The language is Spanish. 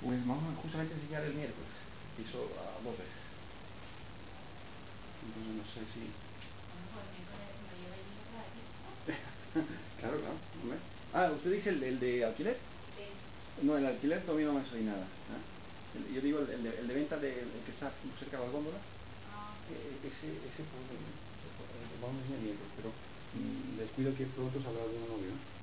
Pues vamos a justamente enseñar el miércoles, piso a 12. Entonces no sé si... claro, claro. Ah, ¿usted dice el, el de alquiler? Sí. No, el alquiler todavía no me soy nada. ¿eh? Yo digo el, el, de, el de venta de, el que está cerca de las góndolas. Ah. Eh, ese, ese eh, vamos a enseñar miércoles, pero mm, descuido que pronto saldrá de un novio. ¿no?